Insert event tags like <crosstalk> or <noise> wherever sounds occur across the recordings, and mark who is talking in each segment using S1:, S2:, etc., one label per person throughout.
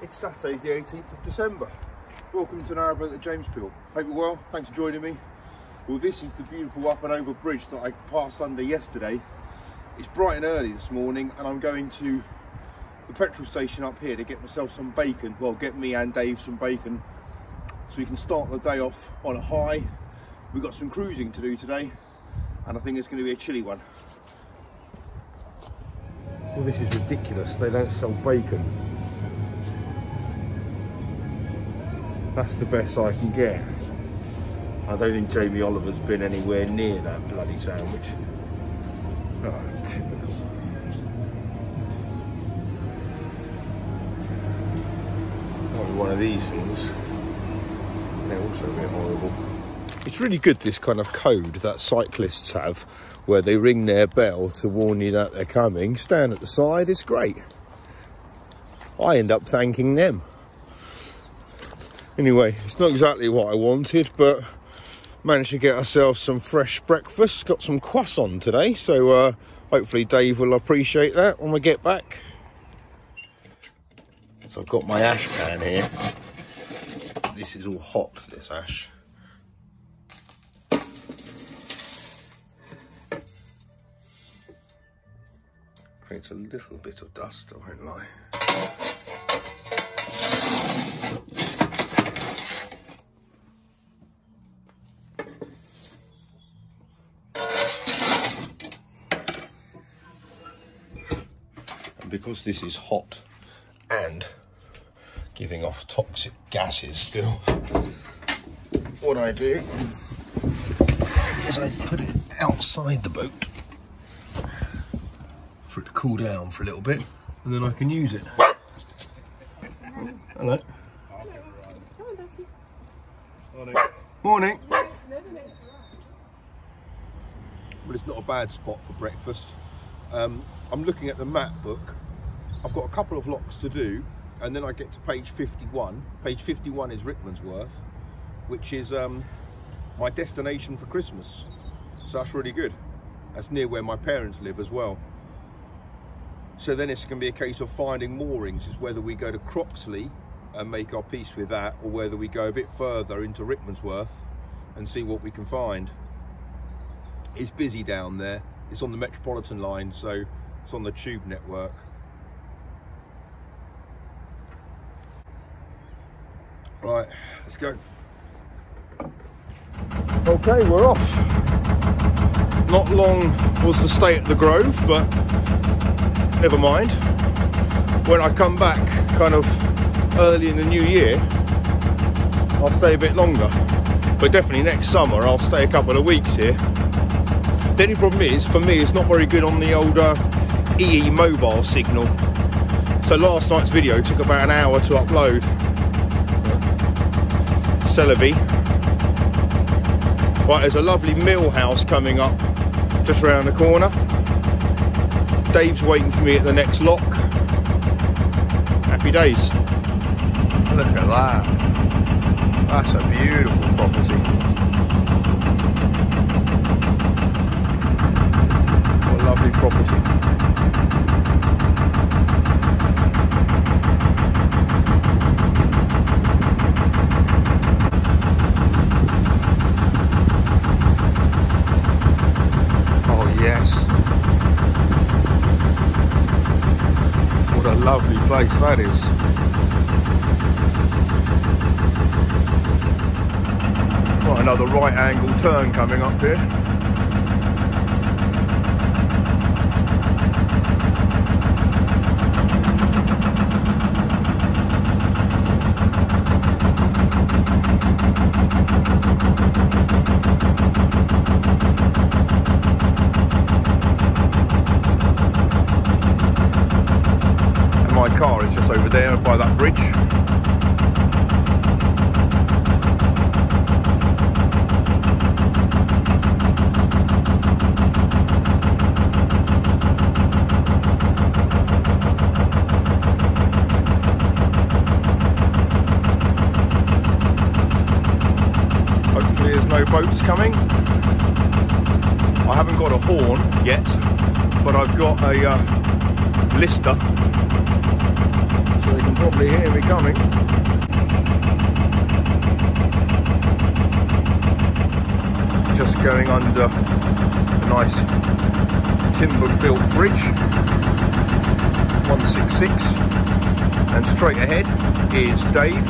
S1: It's Saturday, the 18th of December. Welcome to Narrowboat that James built. Hope you're well. Thanks for joining me. Well, this is the beautiful up and over bridge that I passed under yesterday. It's bright and early this morning, and I'm going to the petrol station up here to get myself some bacon. Well, get me and Dave some bacon so we can start the day off on a high. We've got some cruising to do today, and I think it's going to be a chilly one. Well, this is ridiculous. They don't sell bacon. That's the best I can get. I don't think Jamie Oliver's been anywhere near that bloody sandwich. Oh, typical. Be one of these things. They're also a bit horrible. It's really good, this kind of code that cyclists have, where they ring their bell to warn you that they're coming. Stand at the side, it's great. I end up thanking them. Anyway, it's not exactly what I wanted, but managed to get ourselves some fresh breakfast. Got some croissant today, so uh, hopefully Dave will appreciate that when we get back. So I've got my ash pan here. This is all hot, this ash. Creates a little bit of dust, I won't lie. Because this is hot and giving off toxic gases still, what I do is I put it outside the boat for it to cool down for a little bit and then I can use it. Hello.
S2: Morning.
S1: Morning. Well, it's not a bad spot for breakfast. Um, I'm looking at the map book. I've got a couple of locks to do, and then I get to page 51. Page 51 is Rickmansworth, which is um, my destination for Christmas. So that's really good. That's near where my parents live as well. So then it's going to be a case of finding moorings. Is whether we go to Croxley and make our peace with that, or whether we go a bit further into Rickmansworth and see what we can find. It's busy down there. It's on the Metropolitan line, so it's on the tube network. Right, let's go. Okay, we're off. Not long was the stay at the Grove, but never mind. When I come back, kind of early in the new year, I'll stay a bit longer. But definitely next summer, I'll stay a couple of weeks here. The only problem is, for me, it's not very good on the older uh, EE mobile signal. So last night's video took about an hour to upload. Celebi. Right, there's a lovely mill house coming up just round the corner. Dave's waiting for me at the next lock. Happy days. Look at that. That's a beautiful property. What a lovely property. Oh yes. What a lovely place that is. Right, another right angle turn coming up here. And my car is just over there by that bridge. Hopefully there's no Narrow boats coming. I haven't got a horn yet, but I've got a uh, lister, so they can probably hear me coming. Just going under a nice timber-built bridge, 166, and straight ahead is Dave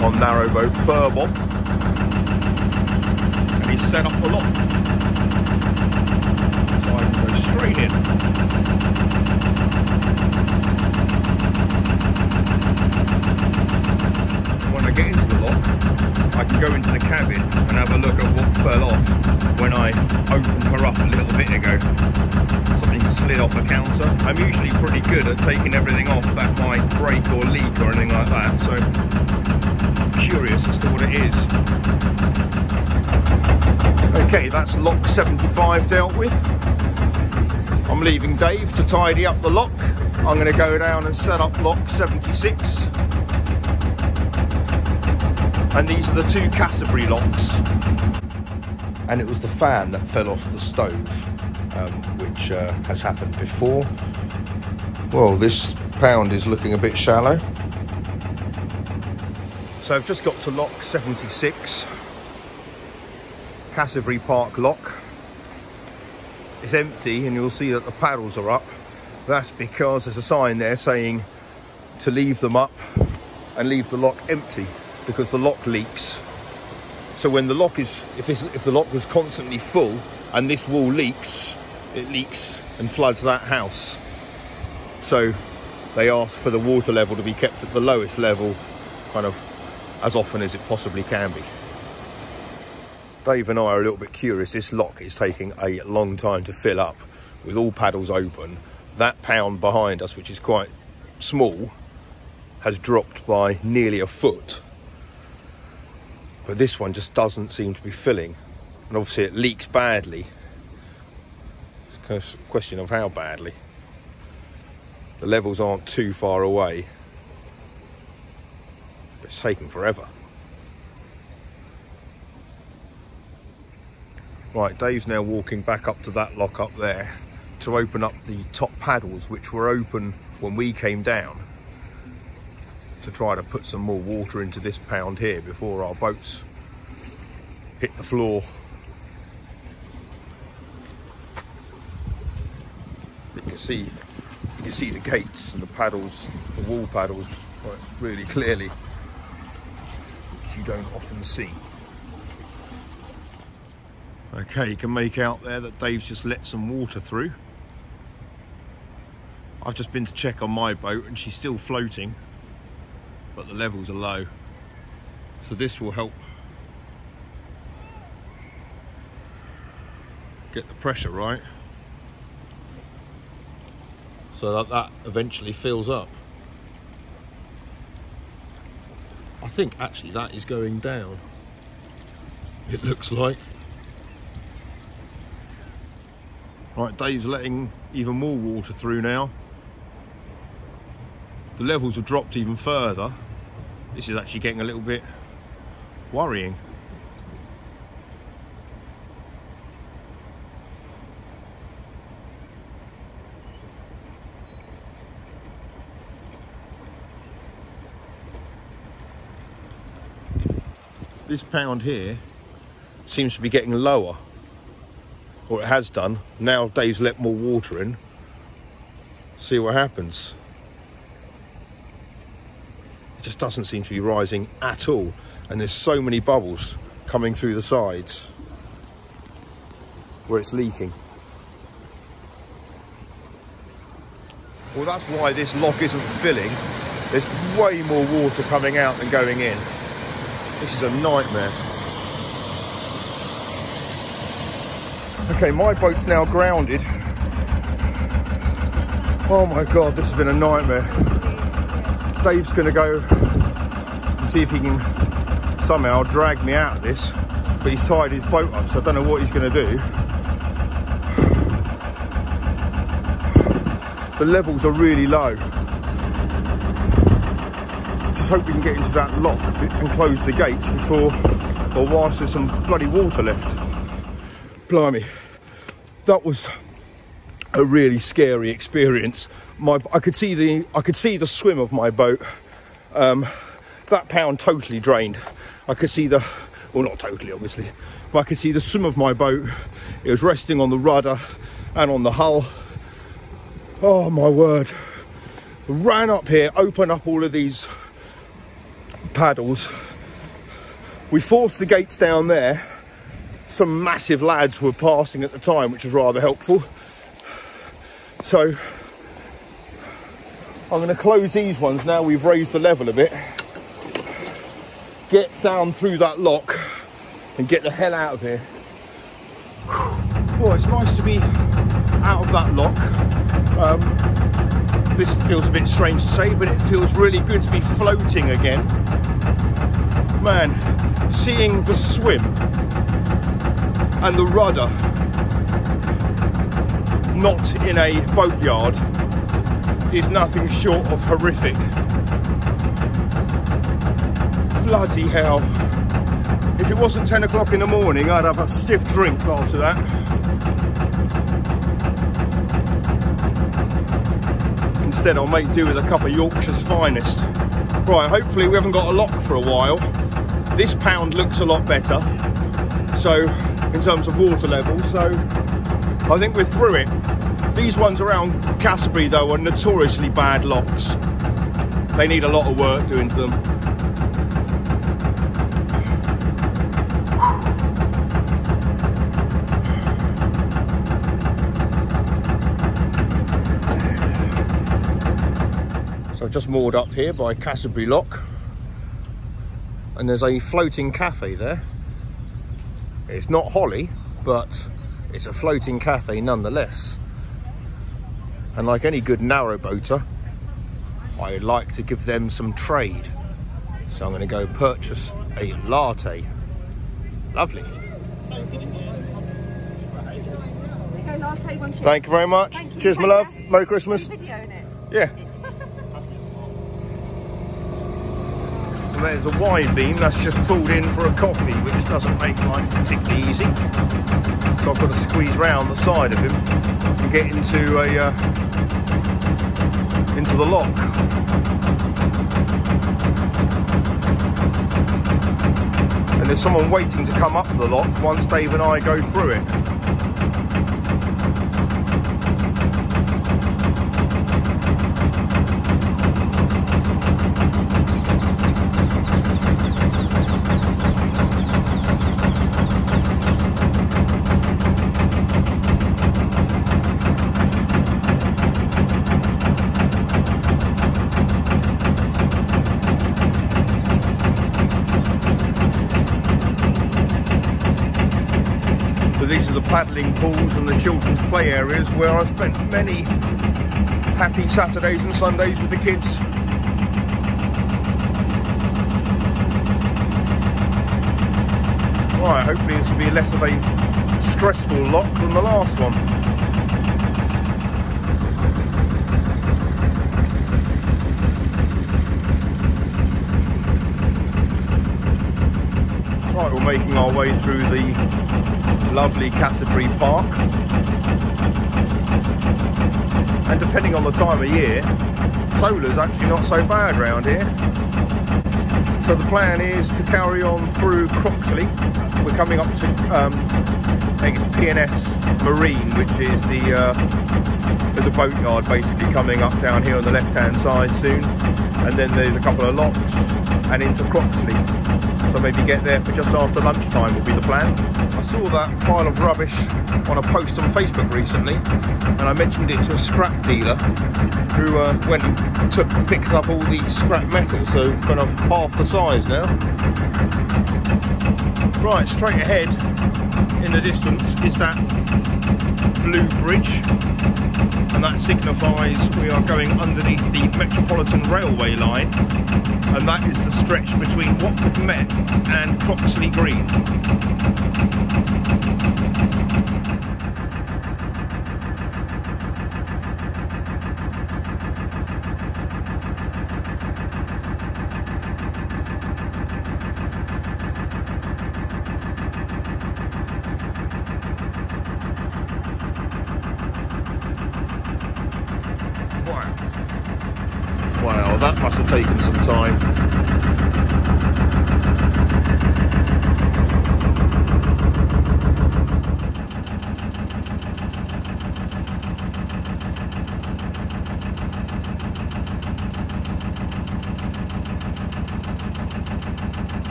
S1: on narrowboat Furbob, and he's set up a lock. So I can go. When I get into the lock, I can go into the cabin and have a look at what fell off when I opened her up a little bit ago. Something slid off a counter. I'm usually pretty good at taking everything off that might break or leak or anything like that, so I'm curious as to what it is. Okay, that's lock 75 dealt with. I'm leaving Dave to tidy up the lock. I'm going to go down and set up lock 76. And these are the two Cassiobury locks. And it was the fan that fell off the stove, um, which uh, has happened before. Well, this pound is looking a bit shallow. So I've just got to lock 76, Cassiobury Park lock. It's empty and you'll see that the paddles are up. That's because there's a sign there saying to leave them up and leave the lock empty because the lock leaks. So when the lock is, if, this, if the lock was constantly full and this wall leaks, it leaks and floods that house. So they ask for the water level to be kept at the lowest level, kind of as often as it possibly can be. Dave and I are a little bit curious. This lock is taking a long time to fill up with all paddles open. That pound behind us, which is quite small, has dropped by nearly a foot. But this one just doesn't seem to be filling. And obviously it leaks badly. It's a question of how badly. The levels aren't too far away. But it's taking forever. Right, Dave's now walking back up to that lock up there to open up the top paddles which were open when we came down to try to put some more water into this pound here before our boats hit the floor. You can see you can see the gates and the paddles, the wall paddles really clearly, which you don't often see. Okay, you can make out there that Dave's just let some water through. I've just been to check on my boat and she's still floating, but the levels are low. So this will help get the pressure right so that that eventually fills up. I think actually that is going down. It looks like. Right, Dave's letting even more water through now. The levels have dropped even further. This is actually getting a little bit worrying. This pound here seems to be getting lower or it has done. Now Dave's let more water in. See what happens. It just doesn't seem to be rising at all. And there's so many bubbles coming through the sides where it's leaking. Well, that's why this lock isn't filling. There's way more water coming out than going in. This is a nightmare. Okay, my boat's now grounded. Oh my God, this has been a nightmare. Dave's gonna go and see if he can somehow drag me out of this, but he's tied his boat up, so I don't know what he's gonna do. The levels are really low. Just hope we can get into that lock and close the gates before or whilst there's some bloody water left. Blimey, that was a really scary experience. My, I could see the, I could see the swim of my boat. Um, that pound totally drained. I could see the, well, not totally, obviously, but I could see the swim of my boat. It was resting on the rudder and on the hull. Oh my word! Ran up here, open up all of these paddles. We forced the gates down there. Some massive lads were passing at the time, which was rather helpful. So I'm going to close these ones now we've raised the level a bit. Get down through that lock and get the hell out of here. Well, it's nice to be out of that lock. Um, this feels a bit strange to say, but it feels really good to be floating again. Man, seeing the swim and the rudder not in a boatyard is nothing short of horrific. Bloody hell. If it wasn't 10 o'clock in the morning, I'd have a stiff drink after that. Instead, I'll make do with a cup of Yorkshire's finest. Right, hopefully we haven't got a lock for a while. This pound looks a lot better. So, in terms of water level, so I think we're through it. These ones around Cassiobury though are notoriously bad locks. They need a lot of work doing to them. So just moored up here by Cassiobury Lock and there's a floating cafe there. It's not Holly, but it's a floating cafe nonetheless. And like any good narrow boater, I like to give them some trade. So I'm going to go purchase a latte. Lovely. Thank you very much. You. Cheers, my love. Merry Christmas. Yeah. There's a wide beam that's just pulled in for a coffee, which doesn't make life particularly easy. So I've got to squeeze round the side of him and get into a uh, into the lock. And there's someone waiting to come up the lock once Dave and I go through it. Paddling pools and the children's play areas where I've spent many happy Saturdays and Sundays with the kids. Right, hopefully this will be less of a stressful lock than the last one. Right, we're making our way through the lovely Cassiobury Park. And depending on the time of year, solar's actually not so bad around here. So the plan is to carry on through Croxley. We're coming up to, um, I think it's P&S Marine, which is the, uh, there's a boatyard basically coming up down here on the left hand side soon. And then there's a couple of locks and into Croxley. So maybe get there for just after lunchtime will be the plan. I saw that pile of rubbish on a post on Facebook recently and I mentioned it to a scrap dealer who uh, went and took picked up all the scrap metal so kind of half the size now. Right, straight ahead in the distance is that blue bridge and that signifies we are going underneath the Metropolitan Railway line and that is the stretch between Watford Met and Croxley Green. taken some time.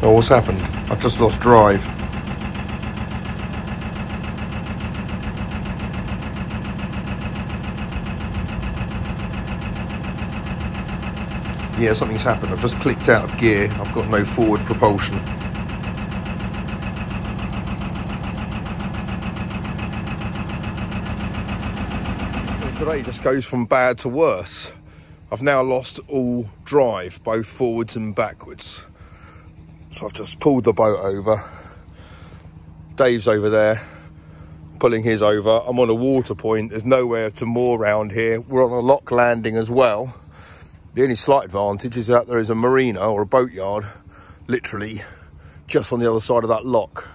S1: Oh, happened? I've just lost drive. Yeah, something's happened. I've just clicked out of gear. I've got no forward propulsion. today just goes from bad to worse. I've now lost all drive, both forwards and backwards. So I've just pulled the boat over. Dave's over there, pulling his over. I'm on a water point. There's nowhere to moor around here. We're on a lock landing as well. The only slight advantage is that there is a marina or a boatyard, literally just on the other side of that lock.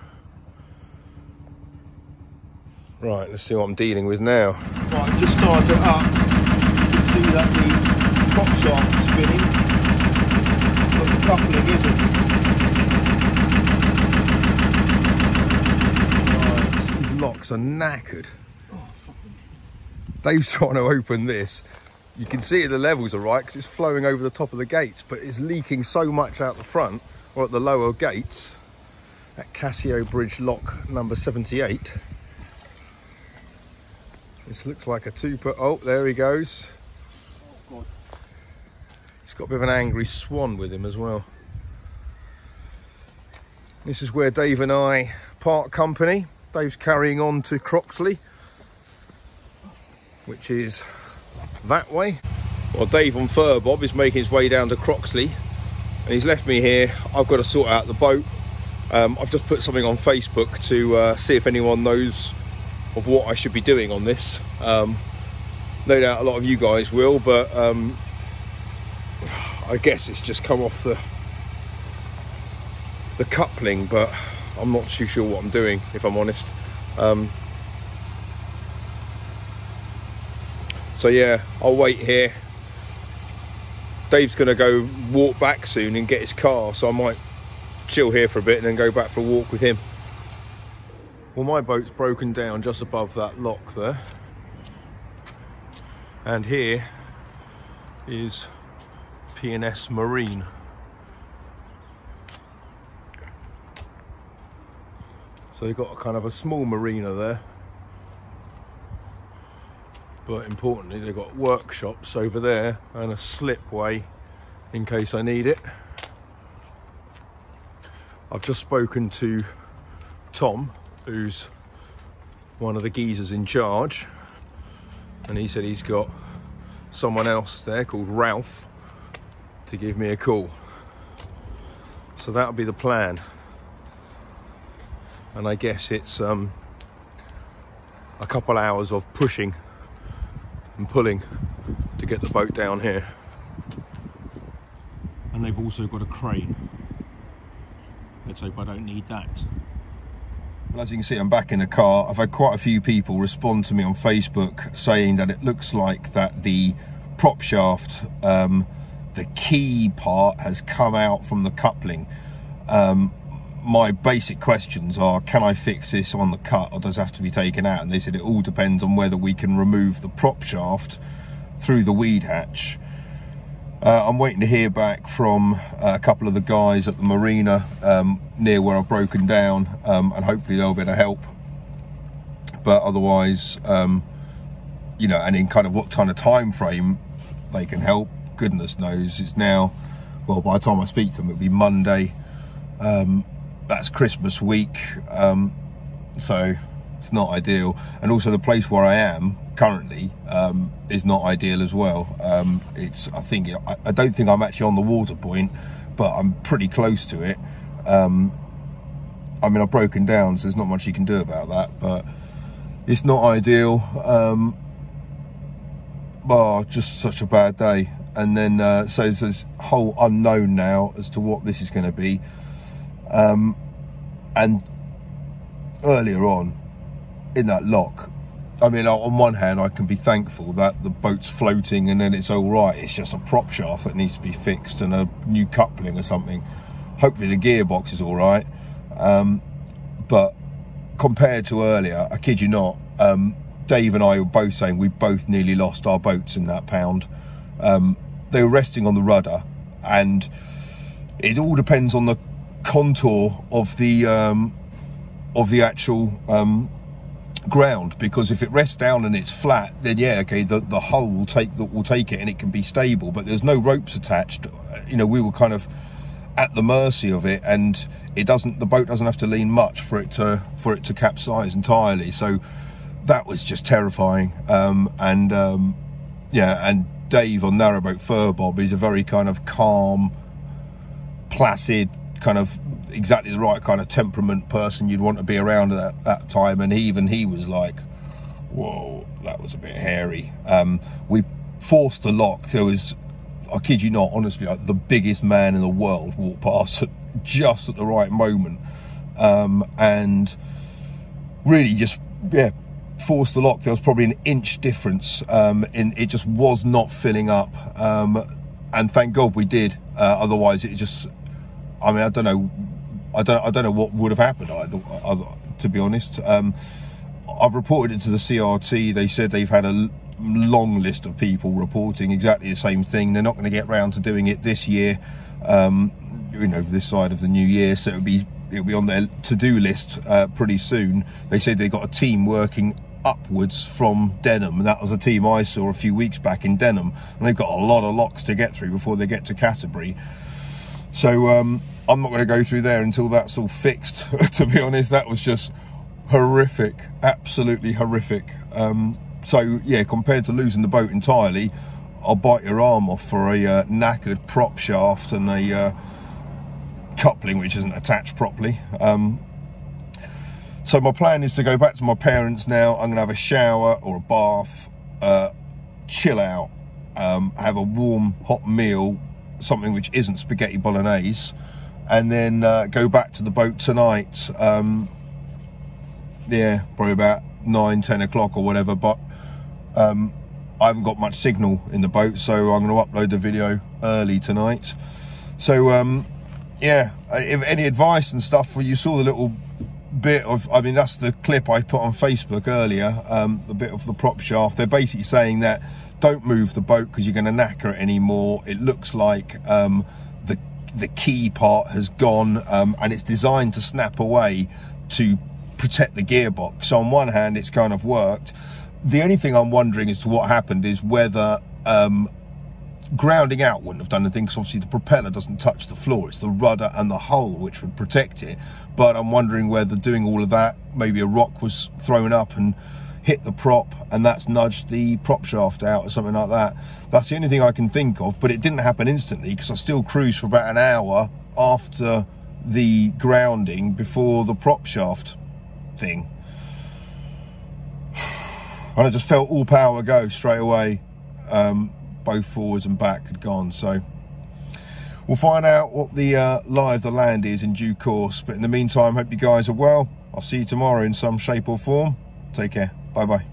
S1: Right, let's see what I'm dealing with now. Right, just start it up. You can see that the prop shaft is spinning, but the coupling isn't. Are knackered. Dave's trying to open this. You can see the levels are right because it's flowing over the top of the gates, but it's leaking so much out the front or at the lower gates at Cassio Bridge lock number 78 this looks like a two put. Oh, there he goes. He's got a bit of an angry swan with him as well. This is where Dave and I part company. Dave's carrying on to Croxley, which is that way. Well, Dave on Furbob is making his way down to Croxley and he's left me here. I've got to sort out the boat. Um, I've just put something on Facebook to uh, see if anyone knows of what I should be doing on this. Um, no doubt a lot of you guys will, but um, I guess it's just come off the the coupling, but I'm not too sure what I'm doing, if I'm honest. Um, so yeah, I'll wait here. Dave's gonna go walk back soon and get his car, so I might chill here for a bit and then go back for a walk with him. Well, my boat's broken down just above that lock there. And here is P&S Marine. So they've got kind of a small marina there. But importantly, they've got workshops over there and a slipway in case I need it. I've just spoken to Tom who's one of the geezers in charge and he said he's got someone else there called Ralph to give me a call so that'll be the plan and I guess it's um, a couple hours of pushing and pulling to get the boat down here and they've also got a crane let's hope I don't need that well, as you can see, I'm back in the car. I've had quite a few people respond to me on Facebook saying that it looks like that the prop shaft, um, the key part has come out from the coupling. Um, my basic questions are, can I fix this on the cut or does it have to be taken out? And they said it all depends on whether we can remove the prop shaft through the weed hatch uh, I'm waiting to hear back from uh, a couple of the guys at the marina um, near where I've broken down um, and hopefully they'll be able to help. But otherwise, um, you know, and in kind of what kind of time frame they can help, goodness knows. It's now, well, by the time I speak to them, it'll be Monday. Um, that's Christmas week. Um, so it's not ideal. And also the place where I am, currently um, is not ideal as well. Um, it's I think I, I, don't think I'm actually on the water point, but I'm pretty close to it. Um, I mean I've broken down, so there's not much you can do about that. But it's not ideal. Um, oh, just such a bad day. and then uh, so there's this whole unknown now as to what this is going to be. Um, and earlier on in that lock, I mean, on one hand, I can be thankful that the boat's floating and then it's all right. It's just a prop shaft that needs to be fixed and a new coupling or something. Hopefully the gearbox is all right. Um, but compared to earlier, I kid you not, um, Dave and I were both saying we both nearly lost our boats in that pound. Um, they were resting on the rudder and it all depends on the contour of the um, of the actual um, ground because if it rests down and it's flat then yeah okay the, the hull will take that will take it and it can be stable but there's no ropes attached. You know we were kind of at the mercy of it and it doesn't the boat doesn't have to lean much for it to for it to capsize entirely. So that was just terrifying. Um, and um, yeah and Dave on narrowboat Furbob is a very kind of calm placid kind of exactly the right kind of temperament person you'd want to be around at that, that time. And even he was like, whoa, that was a bit hairy. Um, we forced the lock. There was, I kid you not, honestly, like the biggest man in the world walked past at, just at the right moment. Um, and really just, yeah, forced the lock. There was probably an inch difference um, in it just was not filling up. Um, and thank God we did. Uh, otherwise, it just, I mean, I don't know I don't I don't know what would have happened either, either to be honest. Um, I've reported it to the CRT. They said they've had a long list of people reporting exactly the same thing. They're not going to get round to doing it this year, um, you know, this side of the new year. So it'll be it'll be on their to-do list uh, pretty soon. They said they got a team working upwards from Denham, and that was a team I saw a few weeks back in Denham, and they've got a lot of locks to get through before they get to Canterbury. So um, I'm not going to go through there until that's all fixed. <laughs> to be honest, that was just horrific, absolutely horrific. Um, so yeah, compared to losing the boat entirely, I'll bite your arm off for a uh, knackered prop shaft and a uh, coupling which isn't attached properly. Um, so my plan is to go back to my parents now. I'm going to have a shower or a bath, uh, chill out, um, have a warm hot meal, something which isn't spaghetti bolognese and then uh, go back to the boat tonight. Um, yeah, probably about nine, ten o'clock or whatever. But um, I haven't got much signal in the boat, so I'm going to upload the video early tonight. So um, yeah, if any advice and stuff, you saw the little bit of, I mean, that's the clip I put on Facebook earlier, um, the bit of the prop shaft. They're basically saying that don't move the boat because you're going to knacker it anymore. It looks like um, the key part has gone um, and it's designed to snap away to protect the gearbox. So on one hand, it's kind of worked. The only thing I'm wondering as to what happened is whether um, grounding out wouldn't have done anything because obviously the propeller doesn't touch the floor. It's the rudder and the hull which would protect it. But I'm wondering whether doing all of that, maybe a rock was thrown up and hit the prop and that's nudged the prop shaft out or something like that. That's the only thing I can think of, but it didn't happen instantly because I still cruised for about an hour after the grounding before the prop shaft thing. <sighs> And I just felt all power go straight away. Um, both forwards and back had gone. So we'll find out what the uh, lie of the land is in due course. But in the meantime, hope you guys are well. I'll see you tomorrow in some shape or form. Take care. Bye bye.